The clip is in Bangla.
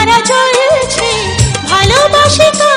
ধারা চলছে ভালোবাসে তো